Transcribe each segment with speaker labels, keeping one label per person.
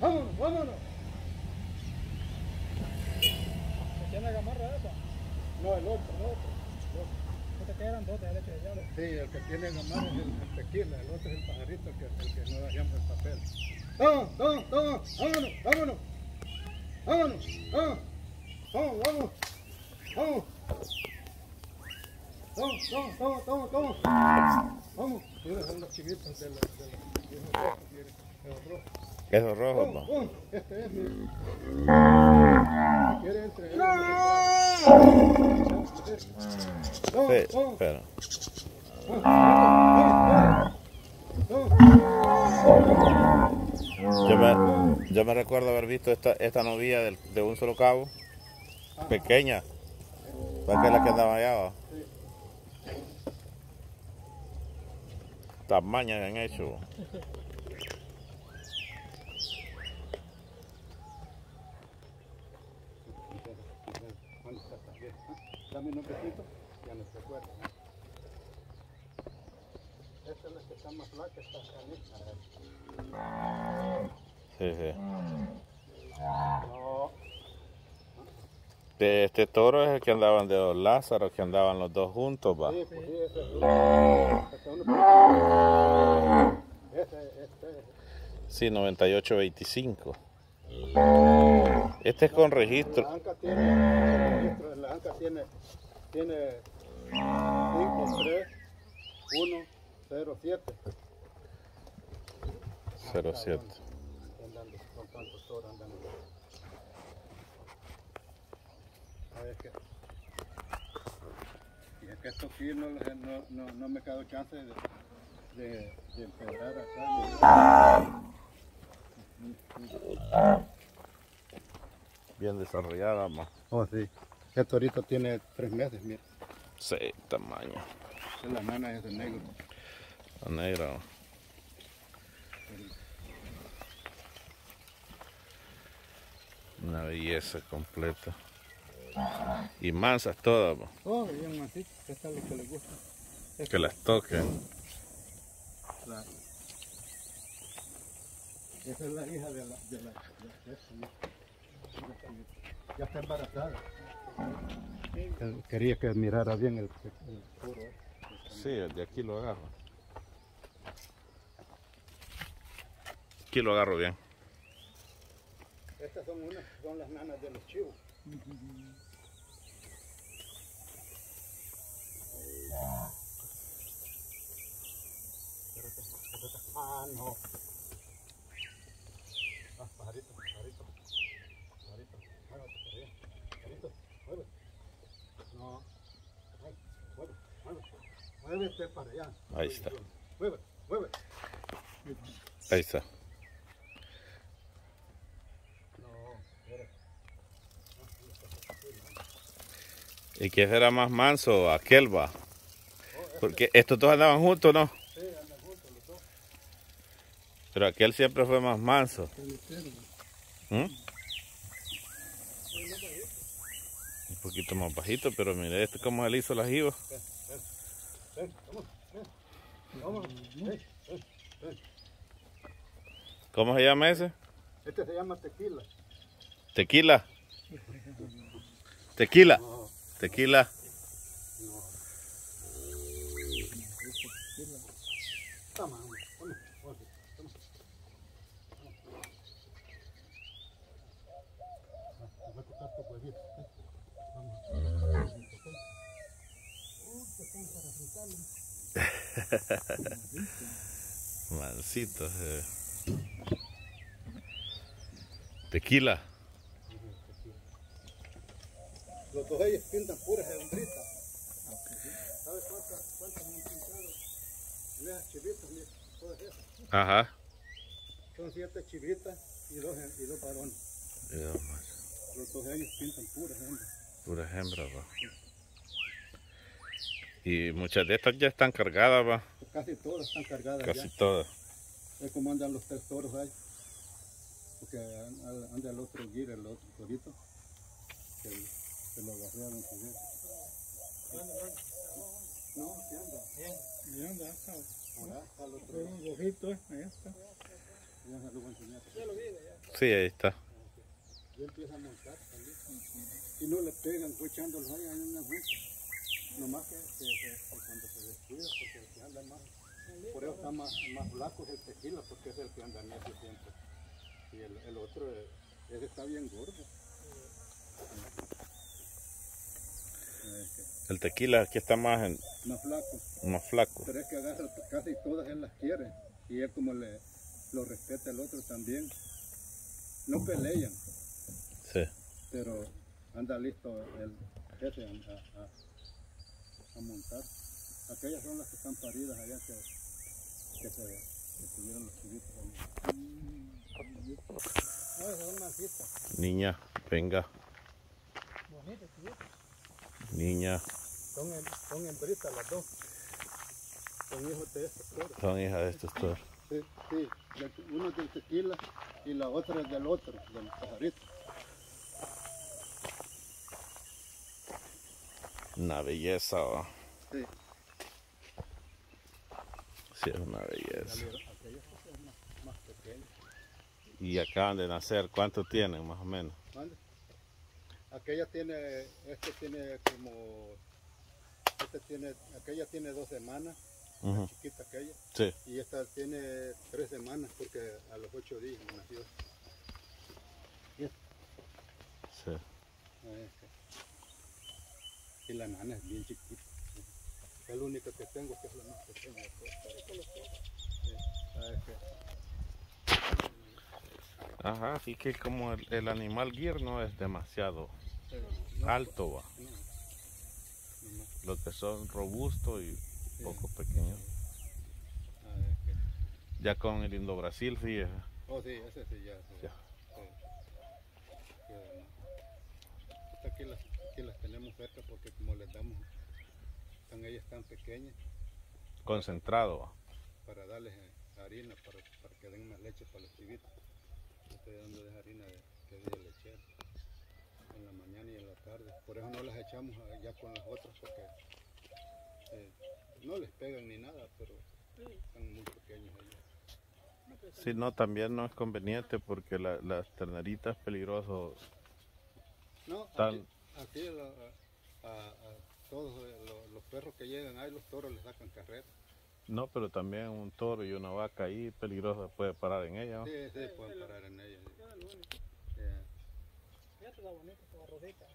Speaker 1: vámonos, vámonos.
Speaker 2: ¿Se tiene gamarra esa?
Speaker 1: No, el otro, el otro.
Speaker 2: Este que eran dos de leche de llave.
Speaker 1: Sí, el que tiene gamarra es el, el tequila, el otro es el pajarito, el que, el que no dejamos el papel. ¡Vamos, vamos, vamos! ¡Vámonos, vámonos! ¡Vámonos, vamos! ¡Vamos, vamos! ¡Vamos! ¡Vamos, vamos, vamos, vamos, vamos! ¡Vamos! Mira, son los chivitos de la... De la de los rojos, mire, de los rojos.
Speaker 3: Esos rojos,
Speaker 1: ¡Vamos,
Speaker 3: pa.
Speaker 1: Este es. ¡Vamos,
Speaker 3: Sí, pero. Yo me, yo me recuerdo haber visto esta, esta novilla del- de un solo cabo, pequeña. ¿Sabes que es la que andaba allá? va? Tamaña han hecho.
Speaker 1: Dame un nombrecito, ya no se acuerda. ¿no? Esta es la que está más flaca, esta canija.
Speaker 3: Sí, sí.
Speaker 1: No,
Speaker 3: De este toro es el que andaban de dos Lázaros, que andaban los dos juntos, va.
Speaker 1: sí, pues sí, ese es. Este uno. Ese, este,
Speaker 3: Sí, 9825. Este es con registro.
Speaker 1: La anca tiene, tiene, tiene 5, 3, 1, 0, 7.
Speaker 3: 07.
Speaker 1: Andando, con cuántos toros andan. A ver que. Y es que esto aquí no, no, no, no me quedó chance de, de, de empedrar acá.
Speaker 3: Bien desarrollada, ma.
Speaker 1: Oh, sí. Esto ahorita tiene tres meses, mira.
Speaker 3: Sí, tamaño.
Speaker 1: Es la nana es de negro.
Speaker 3: La negra. Una belleza completa. Y mansas todas, ma.
Speaker 1: Oh, bien masito. Esta es lo que le gusta.
Speaker 3: que las toquen.
Speaker 1: La- Esa es la hija de la... De la de esta, mira. Ya está embarazada. Quería que mirara bien el, el puro. eh.
Speaker 3: Sí, el de aquí lo agarro. Aquí lo agarro bien.
Speaker 1: Estas son unas, son las nanas de los chivos. Ah, no. Ah, pajarito, pajarito. Pajarito, muévete para allá. Pajarito, mueve. No. Ay, mueve, mueve. Muévete para allá.
Speaker 3: Ahí está.
Speaker 1: Mueve, mueve.
Speaker 3: Ahí está. ¿Y qué será más manso? Aquel va. Porque estos dos andaban juntos, ¿no?
Speaker 1: Sí, andan juntos los dos.
Speaker 3: Pero aquel siempre fue más manso. ¿Mm? Un poquito más bajito, pero mire este cómo él hizo las jivas. ¿Cómo se llama ese?
Speaker 1: Este se llama tequila.
Speaker 3: Tequila. Tequila. Tequila.
Speaker 1: no. Toma, vamos, vamos, vamos, vamos. Ah, Voy a tocar tu huevito. ¿eh? Vamos. Uy, que están para fritarlo.
Speaker 3: Mancitos. eh. Tequila.
Speaker 1: Los dos ellos pintan puras hembritas. ¿Sabes cuántas, cuántas me han pintado? En esas chivitas, mira, todas esas.
Speaker 3: Ajá.
Speaker 1: Son siete chivitas y dos, y dos varones. Los dos ellos pintan puras hembras.
Speaker 3: Puras hembras, va. Y muchas de estas ya están cargadas, va.
Speaker 1: Casi todas están cargadas
Speaker 3: Casi
Speaker 1: ya.
Speaker 3: todas.
Speaker 1: Es como andan los tres toros ahí. Porque an- an- anda el otro guir, el otro torito. Que, que lo agarraron con él. No, sí anda.
Speaker 2: Bien, anda, está.
Speaker 1: Ahora está el otro.
Speaker 2: Un rojito, eh, ahí está.
Speaker 1: Ya se lo voy a enseñar.
Speaker 2: Ya lo vi, ya.
Speaker 3: Sí, ahí está.
Speaker 1: Y empieza a montar también. Y no le pegan, fue echándolos ahí en una vuelta. Nomás que, que- cuando se descuida, porque el que anda más, por eso está más, más flaco es el tequila, porque es el que anda necio siempre. Y el, el otro, eh, ese está bien gordo.
Speaker 3: El tequila aquí está más, en-
Speaker 1: Más flaco.
Speaker 3: más flaco.
Speaker 1: Pero es que agarra casi todas él las quiere. Y él como le lo respeta el otro también. No pelean,
Speaker 3: Sí.
Speaker 1: pero anda listo el ese a, a- a- montar. Aquellas son las que están paridas allá que, que se que tuvieron los chivitos.
Speaker 2: No, esas son macitas.
Speaker 3: Niña, venga.
Speaker 2: Bonitas.
Speaker 3: Niña,
Speaker 1: Son, hem- son hembritas las dos. Son hijos de estos toros.
Speaker 3: son hijas de estos toros.
Speaker 1: Sí, sí. Uno es del tequila y la otra es del otro, del pajarito.
Speaker 3: Una belleza.
Speaker 1: Sí.
Speaker 3: Sí, es una belleza. Y acaban de nacer, ¿cuánto tienen más o menos?
Speaker 1: Aquella tiene, este tiene como, este tiene, aquella tiene dos semanas,
Speaker 3: Ujú,
Speaker 1: chiquita aquella,
Speaker 3: Sí,
Speaker 1: y esta tiene tres semanas porque a los ocho días nació.
Speaker 3: sí.
Speaker 1: Ah, es que- Y la nana es bien chiquita. Es la única que tengo que es la más pequeña. de todas. Sí. Es que-
Speaker 3: Ajá, así que como el, el animal gear no es demasiado
Speaker 1: no,
Speaker 3: alto, va.
Speaker 1: no, no, no.
Speaker 3: Los que son robustos y poco pequeños. Ya con el Indo Brasil, fíjese.
Speaker 1: Oh, sí, ese sí, ya. sí.
Speaker 3: Ya.
Speaker 1: Sí. Sí, Aquí las, las tenemos cerca porque como les damos, están ellas tan pequeñas
Speaker 3: Concentrado,
Speaker 1: para darles eh, harina, para, para que den más leche para los chivitos. Estoy harina de, que es de lechero en la mañana y en la tarde. Por eso no las echamos ya con las otras porque eh, no les pegan ni nada, pero están muy pequeños ellos.
Speaker 3: Si no, también no es conveniente porque la- las terneritas peligrosas.
Speaker 1: No,
Speaker 3: Tan-
Speaker 1: aquí, a, a- a todos lo- los perros que llegan ahí, los toros les sacan carrera.
Speaker 3: No, pero también un toro y una vaca ahí peligrosa puede parar en ella. ¿no?
Speaker 1: Sí, sí, pueden parar en ellos. sí. Yeah.
Speaker 2: Ya está bonito, está rosita.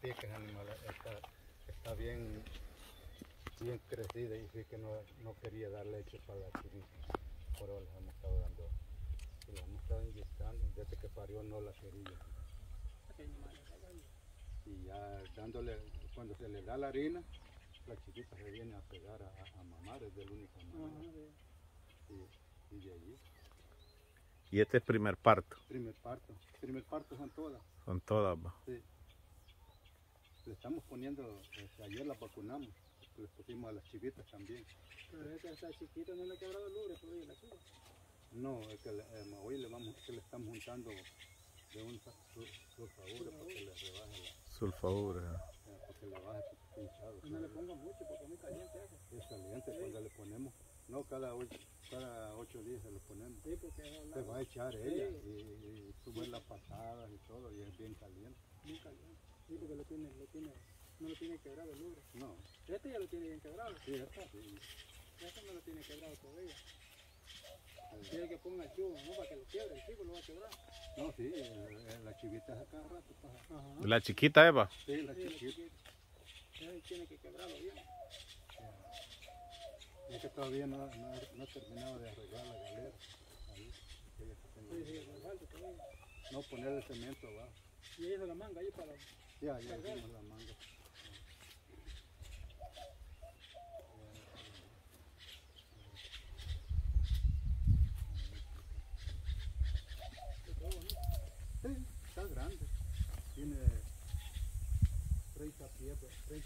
Speaker 1: Sí, que esa animal está, está bien, bien crecida y sí que no, no quería dar leche para la chivita. Por eso les hemos estado dando, y les hemos estado inyectando. Desde que parió no la quería.
Speaker 2: Pequeño, madre, está grande.
Speaker 1: Y ya dándole, cuando se le da la harina, la chiquita se viene a pegar a, mamar, es del único mamá.
Speaker 2: sí.
Speaker 1: Y, y de allí,
Speaker 3: Y este es primer parto.
Speaker 1: primer parto. Primer parto son todas.
Speaker 3: Son todas, va.
Speaker 1: Sí. Le estamos poniendo, este, ayer las vacunamos, les pusimos a las chivitas también.
Speaker 2: Pero esta está chiquita, no le ha quebrado el ubre todavía la chiva.
Speaker 1: No, es que le- eh, hoy le vamos, es que le estamos juntando de un sa- su- sulfadura para que le rebaje la,
Speaker 3: Sulfadura.
Speaker 1: para que le baje el pinchado.
Speaker 2: No le ponga mucho porque es muy caliente eso.
Speaker 1: Es caliente cuando le ponemos, no cada ocho, cada ocho días se lo ponemos.
Speaker 2: Sí, porque es
Speaker 1: Se va a echar ella y, y sube las pasadas y todo y es bien caliente.
Speaker 2: muy caliente. Sí, porque lo tiene, lo tiene, no lo tiene quebrado el ubre.
Speaker 1: No,
Speaker 2: Este ya lo tiene bien quebrado.
Speaker 1: sí, esta sí.
Speaker 2: Este no lo tiene quebrado todavía. Quiere que ponga el chubo, ¿no? Para que lo quiebre, el chivo lo va a quebrar.
Speaker 1: No, sí, eh, eh, la chivita es a cada rato. pasa.
Speaker 2: Ajá.
Speaker 3: La chiquita, Eva.
Speaker 1: Sí, la
Speaker 2: Sí, la
Speaker 1: chiquita.
Speaker 2: chiquita. Él tiene que quebrarlo bien.
Speaker 1: Es que todavía no, no, no he terminado de arreglar la galera. Ahí,
Speaker 2: Sí, sí, le falta todavía.
Speaker 1: No ponerle cemento abajo.
Speaker 2: Y ahí hizo la manga ahí para...
Speaker 1: Ya, ya hicimos la manga. Grande. Tiene